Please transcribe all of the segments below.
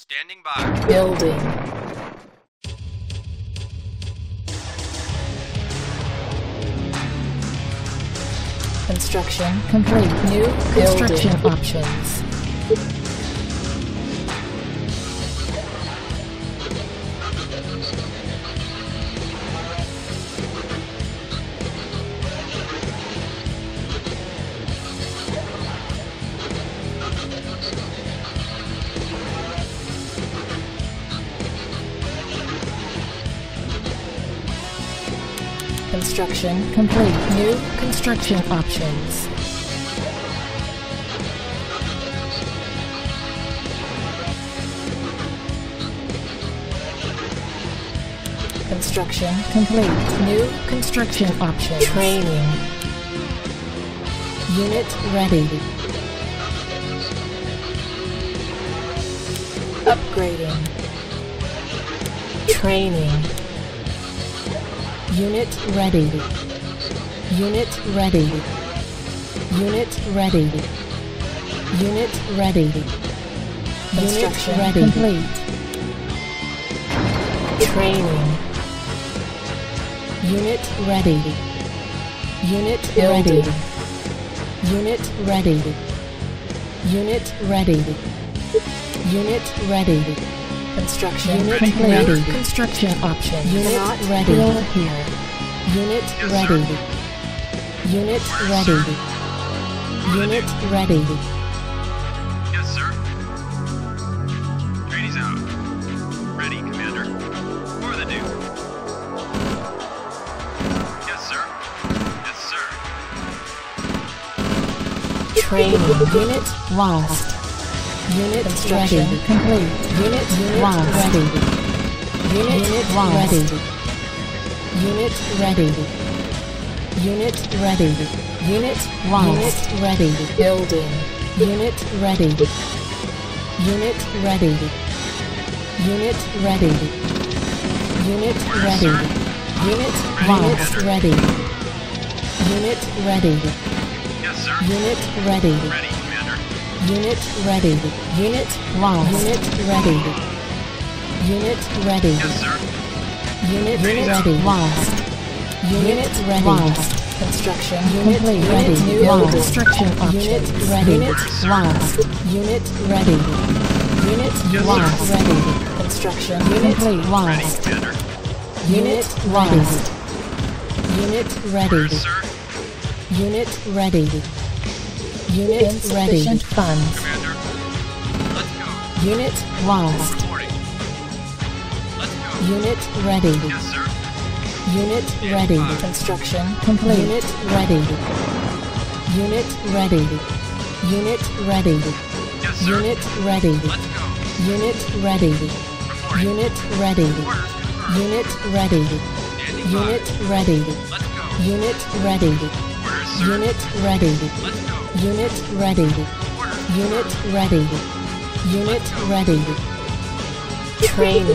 Standing by. Building. Construction complete. New construction options. Construction complete. New construction options. Construction complete. New construction options. Training. Unit ready. Upgrading. Training. Unit ready. Unit ready. Unit ready. Unit ready. Construction ready. complete. Training. Unit ready. Unit ready. Unit ready. Unit ready. Unit ready. Construction Unit complete. ready. Construction option. Unit not ready. Build here. Unit Yes, ready. sir. Unit ready. sir? Unit ready. Yes, sir. Trainees out. Ready, Commander. For the Duke. Yes, sir. Yes, sir. Training. Unit lost. Unit ready. Complete. Unit unit ready. Unit, unit ready. Unit ready. Unit ready. Unit lost. Unit ready. Building. Unit ready. Unit ready. Unit ready. Unit ready. Unit lost. Ready. Unit ready. Yes, sir. Unit ready. Ready, Commander. Unit ready. Unit lost. Unit ready. Unit ready. Yes, sir. Unit ready. Lost. Unit ready. Lost. Construction. Unit ready. New lost. Construction Unit ready. Unit lost. Unit ready. Unit Yes, lost. sir. Ready. Construction. Unit Ready, lost. Commander. Unit lost. Unit ready. Yes, sir. Unit ready. Unit ready. funds. Commander. Let's go. Unit lost. Reporting. Let's go. Unit ready. Yes, sir. Unit ready. Construction complete. Unit ready. Unit ready. Unit ready. Yes, sir. Unit ready. Let's go. Unit ready. Reporting. Unit ready. Orders confirmed. Unit ready. Unit ready. Let's go. Unit ready. Orders, sir. Unit ready. Let's go. Unit ready. Unit ready. Unit ready. Training.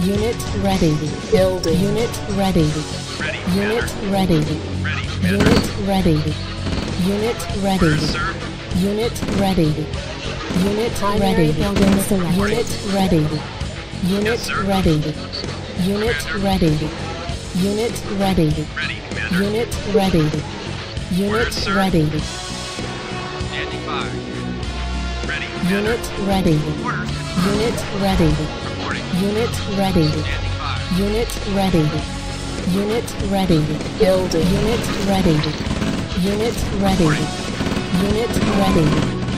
Unit ready. Building. Unit ready. Ready, Unit ready. Ready, Unit ready. Unit ready. Unit ready. Unit ready. Unit ready. Unit ready. Unit ready. Unit ready. Ready, Unit ready. Unit Orders, sir. ready. Standing by. Ready, Unit ready. Orders. Unit ready. Reporting. Unit ready. Standing by. Unit ready. Unit ready. Building. Unit ready. Unit ready. Unit ready.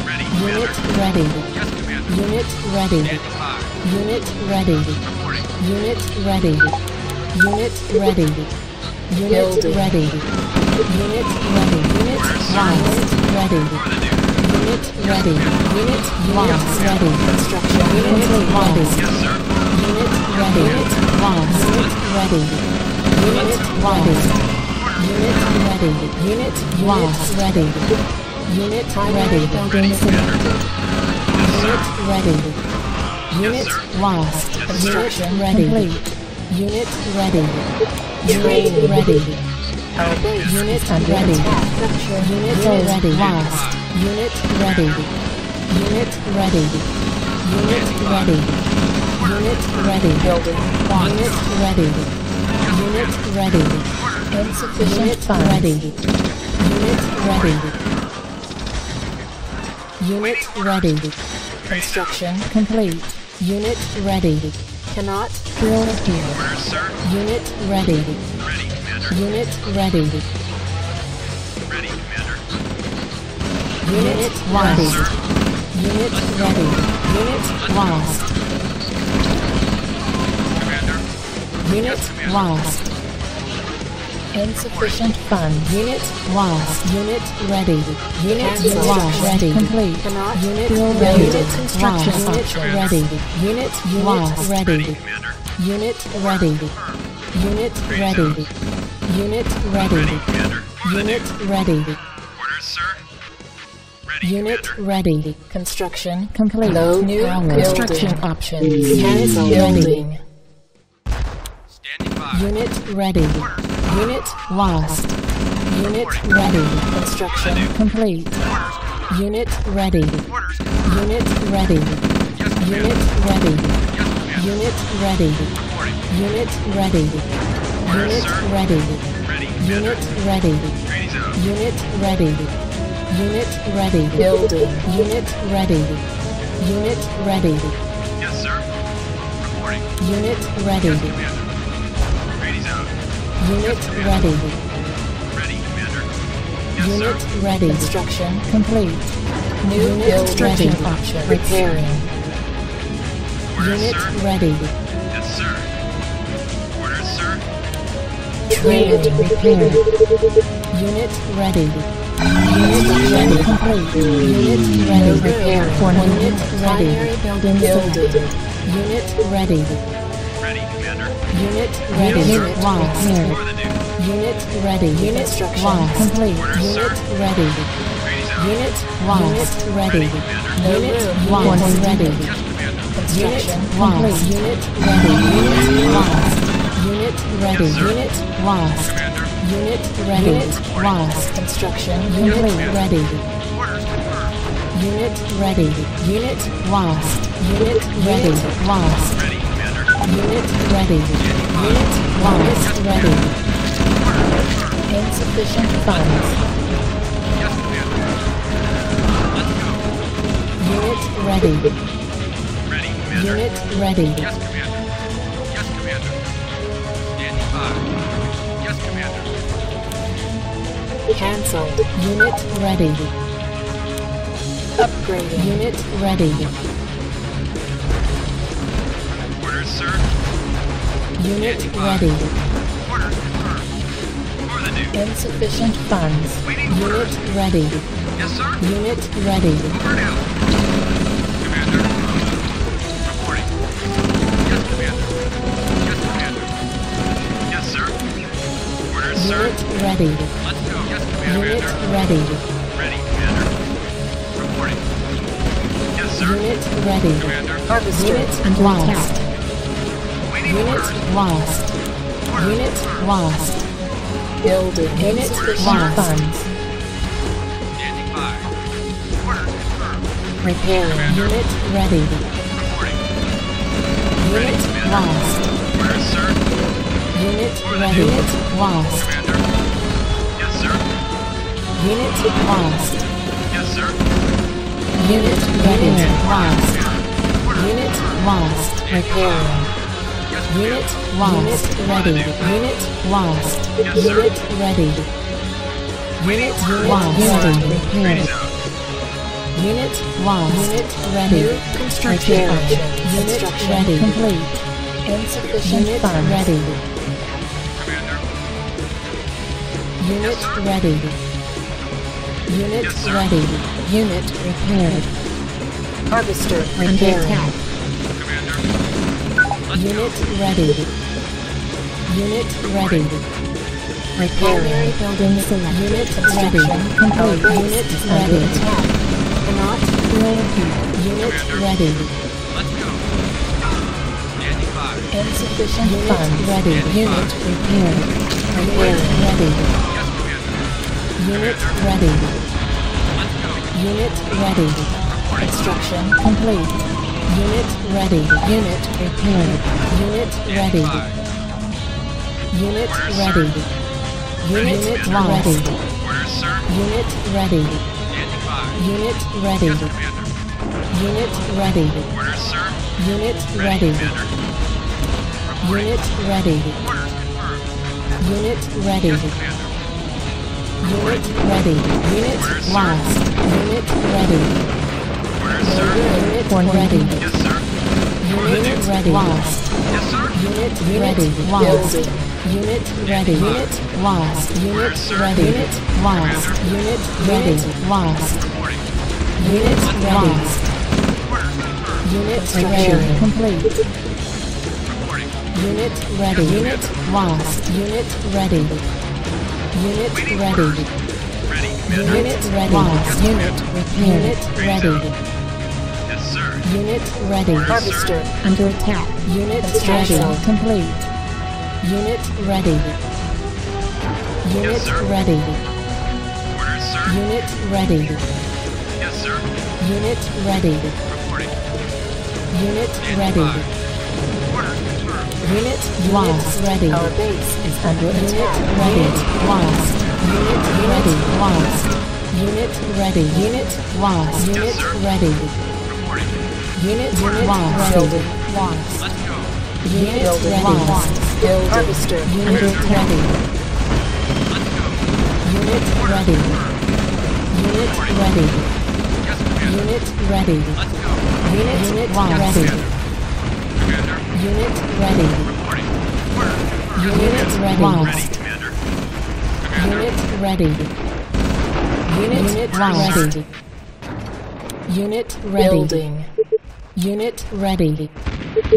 Ready, Unit ready. Yes, Commander. Unit ready. Standing by. Unit ready. Reporting. Unit ready. Unit ready. Unit ready. Unit ready. Unit lost. Ready. Unit ready. Unit lost. Ready. Construction. Unit lost. Yes, sir. Unit ready. Unit lost. Unit ready. Unit lost. Unit ready. Unit lost. Ready. Unit ready. Building selected. Unit ready. Unit lost. Construction ready. Unit ready. Unit ready. Our base Unit is under ready. attack. Unit ready. Lost. Unit ready. Unit ready. Unit ready. Unit ready. Building. Unit ready. Unit ready. Insufficient funds. Ready. Unit ready. Unit ready. Construction complete. Unit ready. Cannot drill here. Unit ready. Ready. Unit ready. Ready, Commander. Unit ready. Unit ready. Unit lost. Commander. Unit lost. Insufficient funds. Unit lost. Unit ready. Unit lost. Ready. Complete. Cannot. Unit ready. Unit construction Unit ready. Unit lost. Ready, Ready. Unit ready. Unit ready. Unit Ready, ready. Commander. Unit ready. Orders, sir. Ready, Unit Commander. ready. Construction complete. Low new construction options. Cancel building. Standing by. Unit ready. Unit lost. Unit ready. Construction complete. Unit ready. Orders. Unit ready. Yes, Unit ready. Yes, Commander. Unit ready. Reporting. Unit ready. Orders, Unit sir. ready. Ready, Unit Commander. ready. Training zone. Unit ready. Unit ready. Building. Unit ready. Unit ready. Yes, sir. Reporting. Unit ready. Yes, Commander. Training zone. Unit ready. Ready, Commander. Yes, Unit sir. ready. Construction complete. New Unit construction ready. options. Repairing. Orders, Unit sir. ready. Unit repaired. Unit ready. Unit ready. Complete. Unit ready. Repairing. For unit ready. Building. Building. Unit ready. Ready, Commander. Unit ready. Unit lost. Unit ready. Unit lost. Complete. Unit ready. Unit lost. Ready. Unit lost. Ready. Unit lost. Unit ready. Unit lost. Unit ready. Yes. Unit lost. Commander. Unit ready. Unit lost. Construction. Unit ready. Orders confirmed. Unit ready. Unit lost. Unit ready. Lost. Ready, Commander. Unit ready. Unit lost. Ready. Insufficient funds. Yes, Commander. Let's go. Unit ready. Ready, Commander. Unit ready. Yes, Commander. Yes, Commander. Yes, Commander. Cancelled. Unit ready. Upgrading. Unit ready. Orders, sir. Unit uh, ready. Orders confirmed. For the nuke. Insufficient funds. Waiting Unit orders. ready. Yes, sir. Unit ready. Over now. Ready. Let's go. Yes, Unit Commander. ready. Ready, Commander. Reporting. Yes, sir. Unit ready. Commander. Unit lost. Waiting orders. Unit lost. Orders Unit lost. Building. Unit lost. Standing by. Orders confirmed. Unit ready. Unit lost. Orders, sir. Unit ready. Unit lost. Commander. Yes, sir. Unit lost. Yes, sir. Unit ready. Lost. Unit lost. Repairing. Yes, Unit lost. Ready. Unit lost. Yes. Unit ready. Unit lost. Ready Repaired. Unit lost. Unit ready. Construction Unit ready. Complete. Insufficient Unit funds. Ready. Unit ready. Unit Yes, sir. ready. Unit repaired. Harvester. Under Repairing. attack. Commander. Unit go. ready. Unit ready. Primary building select. Unit ready. Complete. Unit ready. Attack. Cannot build here. Unit ready. Let's go. Standing by. Insufficient funds. Ready. Unit repaired. Unit ready. Unit ready. Unit ready. Construction complete. Unit ready. Unit repaired. Unit ready. Unit ready. Unit ready. Unit ready. Unit ready. Unit ready. Unit ready. Unit ready. Unit ready. Unit ready. Unit lost. Unit ready. Orders, sir. Unit ready. Yes, sir. Unit ready. Lost. Yes, sir. Unit ready. Lost. Unit ready. Unit lost. Unit ready. Unit lost. Unit ready. Lost. Unit lost. Unit repaired. Complete. Unit ready. Unit lost. Unit ready. Unit ready. Ready, Commander. Unit ready. Lost. Unit repaired. Unit ready. Yes, sir. Unit ready. Harvester. Under attack. Unit ready. Complete. Unit ready. Unit sir. ready. Orders, sir. Unit ready. Yes, sir. Unit ready. Reporting. Unit Standing ready. by. Orders confirmed. Unit lost. Ready. Our base is under attack. ready. Lost. Unit ready. Lost. Unit ready. Unit lost. Unit ready. Unit lost. Building. Lost. Let's go. Unit Building. lost. Building. Harvester. Unit ready. Let's go. Unit ready. Unit ready. Yes, Commander. Unit ready. Let's go. Unit unit ready. Unit ready. Reporting. Confirmed. Unit ready. Ready, Lost. Commander. Commander. Unit ready. Unit ready. unit ready. Unit ready. Building. Unit ready.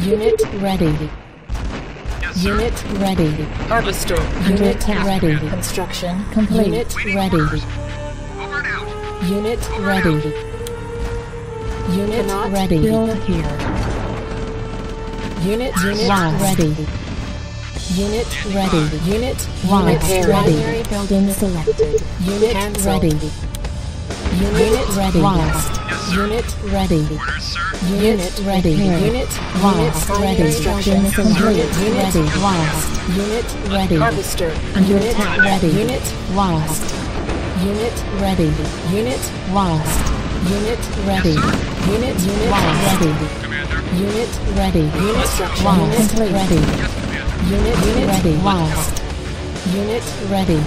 Unit ready. Yes, sir. Unit ready. Harvester. Unit ready. Construction. Complete. Unit Waiting ready. orders. Over and out. Unit ready. Unit Cannot ready. build here. Unit unit ready. Unit ready. Unit unit ready. Building selected. Unit ready. Unit ready. Lost. Unit ready. Unit ready. Unit lost. Ready. Instructions Unit ready. Lost. Unit ready. Harvester. Unit ready. Unit lost. Unit ready. Unit lost. Unit ready. Unit unit ready. Unit ready. Unit Construction. lost. Unit Ready. Unit unit ready. Lost. Unit ready.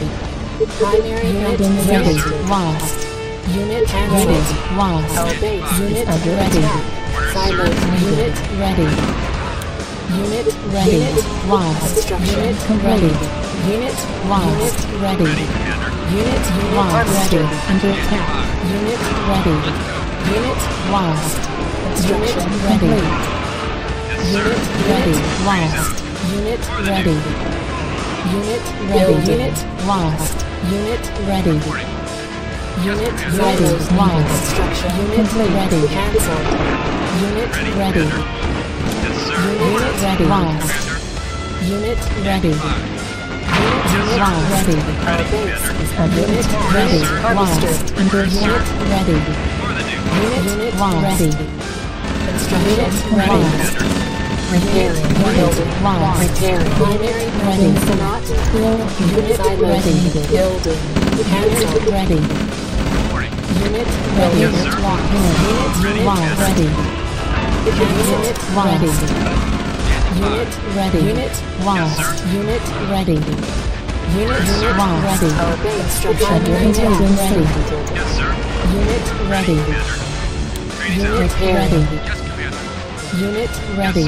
Primary Unit ready. Lost. Unit ready. Lost. Our base Unit under ready. attack. Unit ready. Unit ready. Lost. Unit ready. Unit lost. Ready. Unit lost. Ready. Under attack. Unit ready. Unit lost. Unit ready. Yes. Unit ready. Lost. Unit ready. Unit ready. Unit lost. Unit ready. Unit ready. Lost. Unit ready. Cancelled. Unit Ready. Unit ready. Lost. Unit ready. Unit lost. Unit ready. Lost. Unit ready. Unit unit lost. Construction ready. Repairing. Unit Building. lost. Repairing. Primary ready. building cannot build. Unit ready. Building. Unit Cancelled. ready. Unit ready. Unit lost. Unit lost. Ready. Unit ready. Unit ready. Unit lost. Unit ready. Unit unit lost. Ready. Construction Under unit attack. Ready. selected. Yes, sir. Unit ready. Commander. Training Unit ready. Unit ready.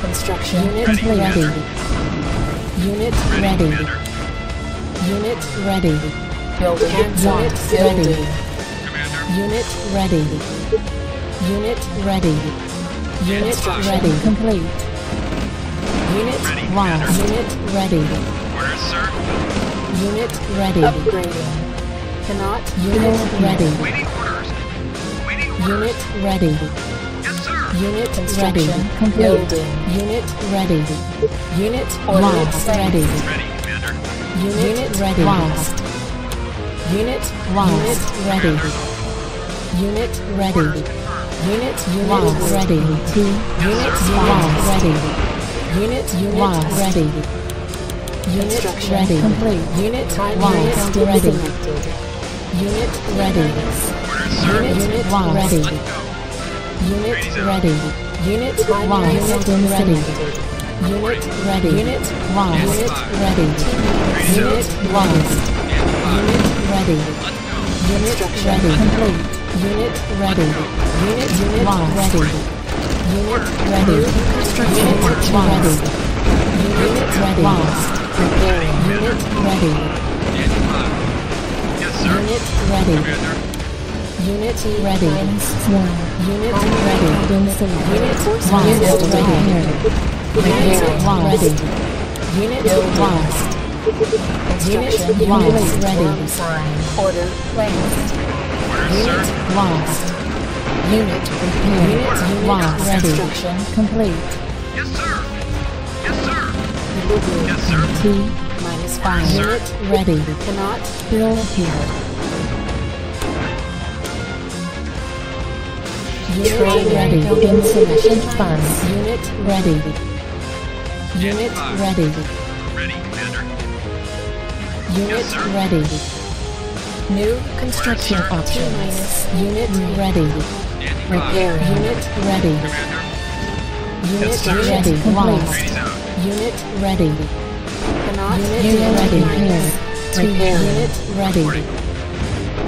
Construction Unit Ready, ready. Unit Ready, ready. Unit ready. building. Cancelled. Unit ready. Building. Unit ready. Unit ready. Unit ready. Complete. Unit Ready, lost. Unit ready. Orders, sir. Unit ready. Upgrading. Cannot Unit ready. Waiting orders. Waiting orders. Unit ready. Yes, sir. Unit ready. Construction Complete. Unit ready. Unit lost. Ready. Ready, Commander. Unit ready. Lost. Unit lost. Unit ready. Unit ready. Unit unit Lost. Ready. T. Unit Lost. Ready. Unit unit Lost. Ready. Unit Construction ready. complete. Unit Lost. Ready. Unit Ready. Sir. Unit unit Lost. ready. Unit. Ready. unit Lost. unit Ready. Unit Ready. unit Lost. unit Ready. Unit Lost. Unit Ready. Unit Ready. Complete. unit Ready. unit unit Lost. ready. Unit Ready. Unit ready. Unit Ready. lost. Unit ready. Yes, sir. Unit Ready. Commander. Unit Ready. One. unit Ready. Unit Lost. unit Ready. Preparing. Lost. Ready. Unit Lost. Unit Lost. unit Ready. Order placed. Sir. Lost. Unit Repair. Unit unit Lost. Construction. Complete. Yes, sir. Yes, sir. Yes, sir. T. Minus five. Unit Ready. cannot Bill here. Unit Ready. Insufficient funds. Unit Ready. unit. Ready. Ready, Commander. unit sir. Ready. new construction sir. T Options. unit Ready. Repair. Unit Ready. Unit sir. Ready. Lost. Unit Ready. cannot Unit unit ready. minus Repair. repair. Unit Ready. Reporting.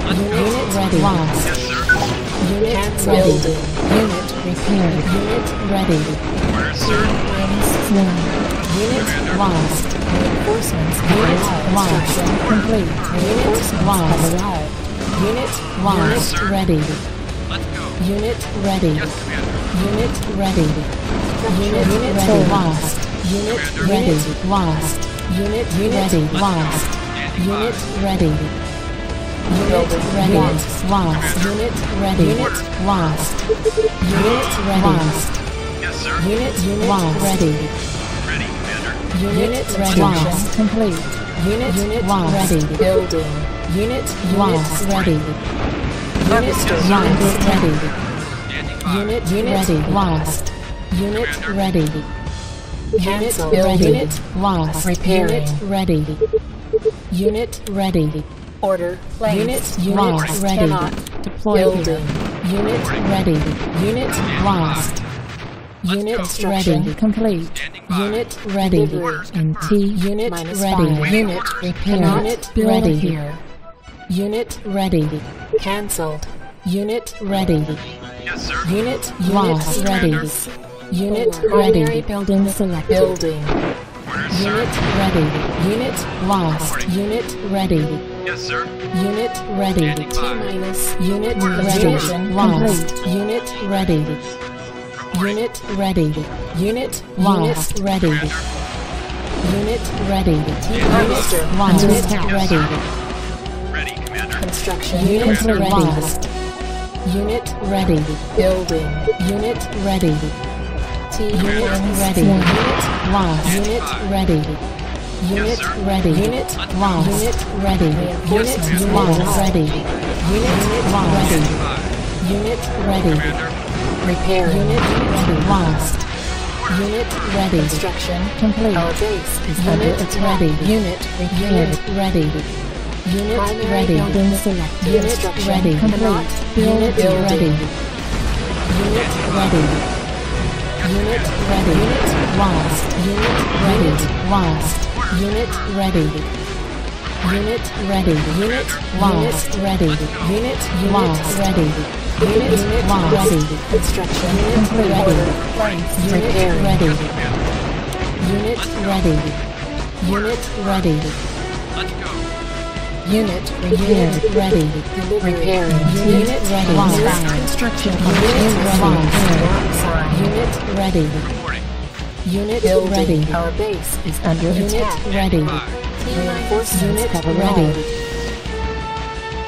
Let's go. unit Ready. Lost. Unit Ready. building. Unit repaired. Unit Ready. Orders, sir. One. unit Commander. Lost. reinforcements Unit lost. Complete. Reinforcements Lost. arrived. Unit Lost. Ready. Let's go. unit Ready. Yes, Commander. unit Ready. unit unit Ready. Lost. Unit Ready. Lost. unit Ready. Lost. Unit. Ready. Unit Ready. unit Lost. unit Ready. unit Lost. unit Ready. lost. Yes, sir. Unit unit Lost. Ready. Ready, Commander. unit Ready. Lost. Complete. Unit unit Lost. ready. Building. Unit unit Lost. Ready. Unit Lost. unit Ready. Unit unit Ready. Lost. unit Ready. unit Cancel. building. Ready. Unit Lost. repairing. Ready. Unit Ready. Order. Placed. Unit unit Lost. Ready. cannot. Deploy Building. here. Unit Ready. unit Lost. Let's unit Ready. Complete. Unit Ready. delivery. In T. Unit minus ready. five. Unit Repair. Unit Ready. ready. here. Unit Ready. cancelled. Unit Ready. Yes, sir. unit unit Lost. Ready. unit Ready. Building selected. building. Orders, sir. Unit Ready. unit Lost. unit Ready. Yes, sir. unit Ready. Standing T minus. unit Ready. construction. Lost. Unit Ready. Reporting. unit Ready. unit Lost. unit Ready. Commander. Ready. Minister Lost. unit Ready. Ready, Commander. construction. Unit Unit ready. ready. Lost. Unit Ready. building. Unit Ready. T unit Ready. Unit Lost. unit Ready. Unit. Ready. unit Lost. unit Ready. unit Lost. Ready. unit Lost. Unit Ready. Repair. Unit Lost. unit Ready. construction. Complete. Our base is Unit ready. Unit Repaired. unit Ready. unit Ready. ready. Building selected. Unit Ready. Complete. Unit ready. Unit Ready. unit Ready. Unit Lost. unit Ready. Lost. Unit Ready. unit Ready. unit Lost. Ready. unit Lost. Ready. unit Lost. ready. construction unit Complete. Unit Ready. unit Ready. unit Ready. Let's go. unit Repaired. Ready. repairing Unit unit ready. construction unit ready. unit Ready. Reporting. unit Building. ready our base is under Unit attack ready. By. reinforcements Unit have ready. arrived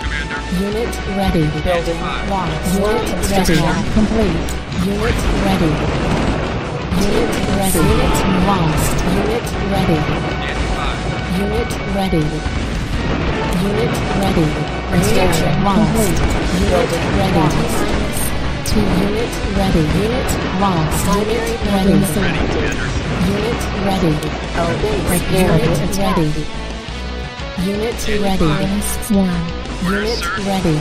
Commander. unit Ready. building Lost. unit Ready. construction Complete. unit Ready. unit Ready. unit Lost. unit Ready. Standing by. unit Ready. unit Ready. construction Lost. building Ready. Two. Unit ready. Unit lost. Unit ready. Unit ready. Our base is Unit ready. Unit ready. One. Unit ready.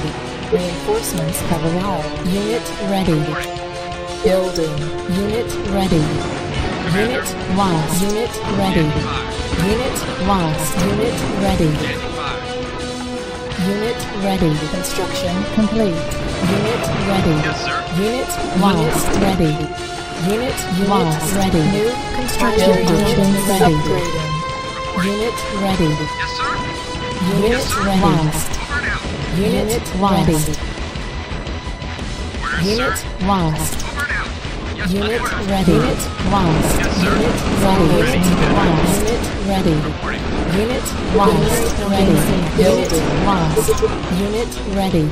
Reinforcements have arrived. Unit ready. Building. Unit ready. Unit lost. Unit ready. Unit lost. Unit ready. Standing by. Unit ready. Construction Complete. Unit ready. Yes, sir. Unit lost. Ready. Unit lost. Ready. New construction Unit ready. upgrading. Unit ready. Yes, sir. Unit lost. Over and out. Unit lost. Unit lost. Unit my orders. ready. Unit lost. Yes, sir. Unit ready. Ready. Unit lost. Unit ready. Reporting. Unit lost. Ready. Unit lost. Unit ready.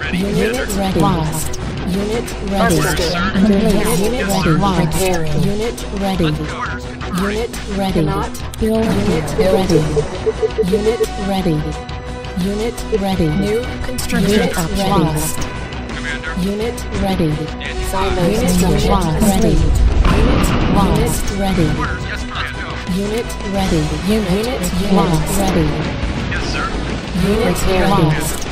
Ready, Unit Commander. ready. Lost. Unit ready. Harvester Under under attack. attack. Unit Yes, ready. sir. Lost. Repairing. Unit ready. Orders confirmed. Unit ready. Cannot Build unit ready. Unit ready. Unit ready. New construction Unit options. Unit ready. Silos. Unit lost. Ready. Unit lost. Ready. Orders. Yes, Commander. Unit ready. Unit lost. Ready. Yes, sir. Unit lost.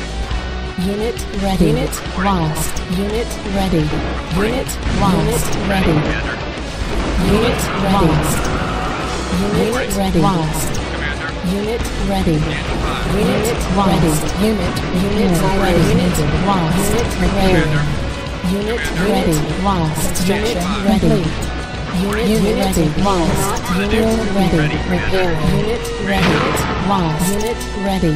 Unit ready. Unit lost. Unit ready. Unit lost. Ready. Unit lost. Unit ready. Lost. Unit ready. Unit lost. Unit unit ready. Unit lost. Unit repairing. Unit ready. Lost. Unit ready. Unit ready. Lost. Unit ready. Repairing. Unit ready. Lost. Unit ready.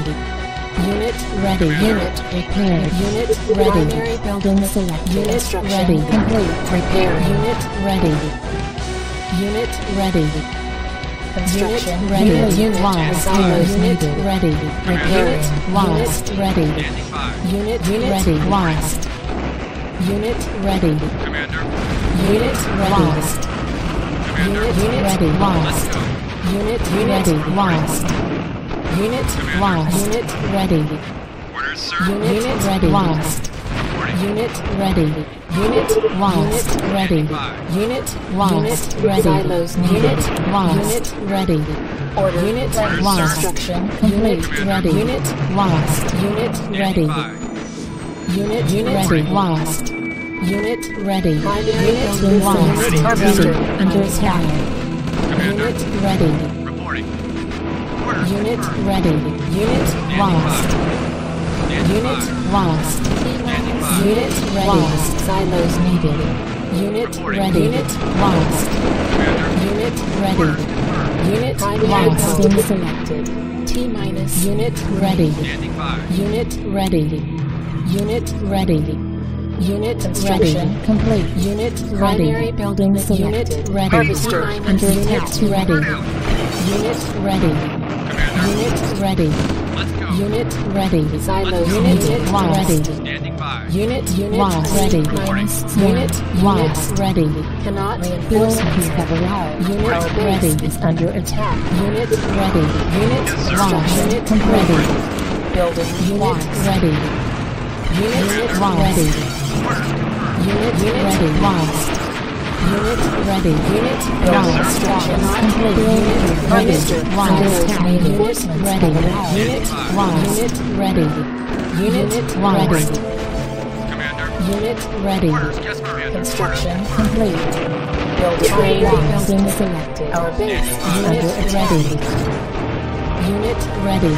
Unit ready. Unit repaired. Unit ready. Building selected. Unit ready. complete. Repairing. Unit ready. Unit ready. Construction Unit ready. complete. Unit lost. Silos Unit needed. ready. Repairing. Lost. Ready. Unit ready. Lost. Unit ready. Commander. Unit lost. Commander. Unit ready. Lost. Unit ready. Lost. Unit lost. Unit ready. Orders, sir. Unit ready. Lost. Reporting. Unit ready. Unit lost. Unit ready. Unit lost. Ready. Silos needed. Unit lost. Unit ready. Order Unit ready. lost. Construction Unit complete. ready. Unit lost. Unit ready. Standing. Unit ready. Lost. Unit ready. Unit building lost. selected. Ready. under attack. Commander. Unit ready. Reporting. Orders Unit ready. Unit Standing lost. by. Standing Unit lost. Unit ready. Lost. Silos needed. Unit ready. Unit lost. Unit ready. Unit Primary lost. building selected. T minus. Unit ready. Unit ready. Unit ready. Unit Construction ready. complete. Unit ready. Primary ready. building Unit selected. ready. Harvester under Unit attack. ready. Over and. Unit ready. Unit ready. Let's go. Unit ready. Silos Unit lost. Ready. Standing by. Unit unit Lost. ready. Minus Unit lost. Ready. Cannot reinforcements have arrived. Unit Our ready. is under attack. Unit ready. Unit Yes, lost. Unit ready. Building Unit lost. ready. Unit ready. Unit ready. Lost. Unit ready. Unit lost. construction Complete. Unit ready. Unit ready. Unit have lost. Unit ready. Unit lost. Commander. Unit ready. Yes, Construction complete. Building. Building selected. Our base Unit ready. Unit ready.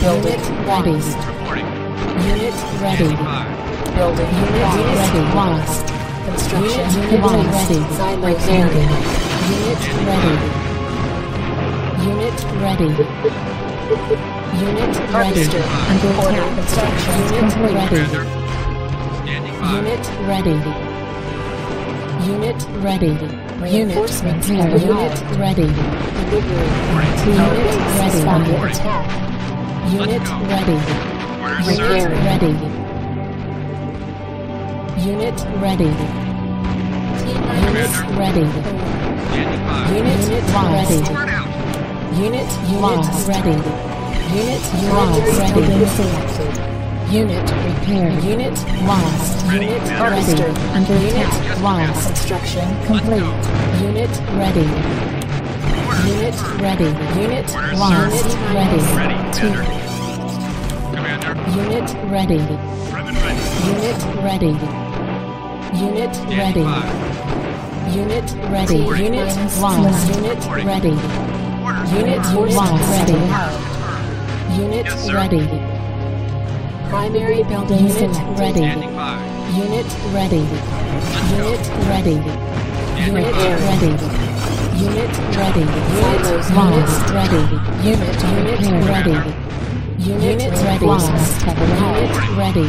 Building Unit ready. Unit ready. Building Unit ready. Lost. Construction Unit complete. ready. Silos Repairing. Unit ready. Unit ready. Unit ready. Under attack. Construction Unit ready. Commander. Standing. Unit ready. Unit ready. Reinforcements Unit have Unit ready. Unit Our base ready. under attack. Unit ready. Orders, sir. Repair. Unit ready. Unit ready. Unit ready. Unit ready. Unit unit ready. Unit Primary lost. Ready. selected. Unit repaired. Unit lost. Unit ready. Under. Commander. Lost. Construction complete. Unit ready. Unit ready. Unit lost. Ready. Ready. Unit ready. Ready. Unit ready. Unit ready. Unit ready. Unit lost. Unit ready. Unit lost. Ready. Unit ready. Primary building Unit ready. Unit ready. Unit ready. Unit ready. Unit ready. Unit lost. Ready. Unit unit ready. Unit ready. Lost. Unit ready.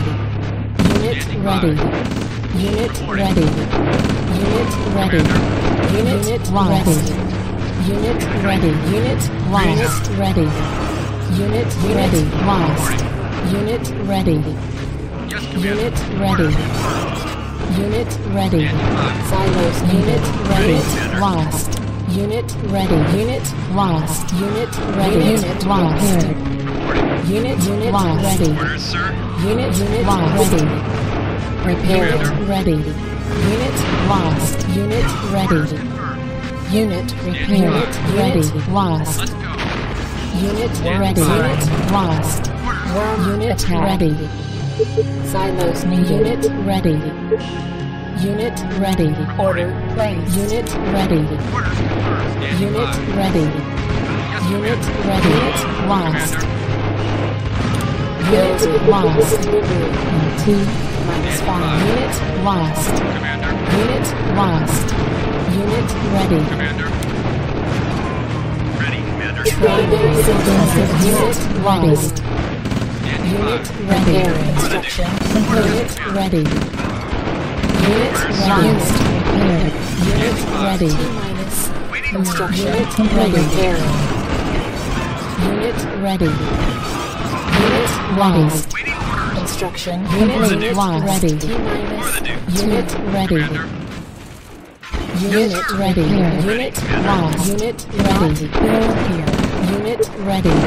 Unit ready. Unit ready. Unit ready. Unit ready. Unit ready. Unit lost. Ready. Unit ready. Lost. Unit ready. Unit ready. Unit ready. Silos. Unit ready. Lost. Unit ready. Unit lost. Unit ready. Unit lost. Unit unit lost. Ready. Orders, sir. Unit unit lost. Ready. Repaired. Ready. Unit lost. Unit ready. Unit repaired. Ready. Lost. Unit ready. Unit lost. Unit ready. Silos needed. Unit ready. Unit ready. Order placed. Unit ready. Confirmed. Standing Unit ready. Unit Commander. ready. Lost. Unit lost. In T minus five. Unit lost. Commander. Unit lost. Unit ready. Commander. Ready, Commander. Primary building Unit lost. Unit ready. Construction. Unit ready. Unit ready. Unit repaired. Unit ready. minus construction orders. complete. Unit ready. Unit lost. Construction unit lost. T For the Duke. unit ready. Unit ready. Unit lost. Unit ready. Unit ready.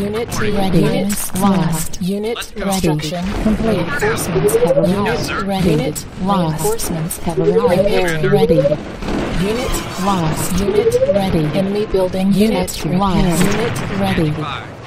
Unit ready. Unit lost. Unit ready. Complete. Reinforcements have arrived. Ready. Unit lost. Reinforcements have arrived. Ready. Unit lost. Unit ready. Enemy building. Unit lost. Unit ready.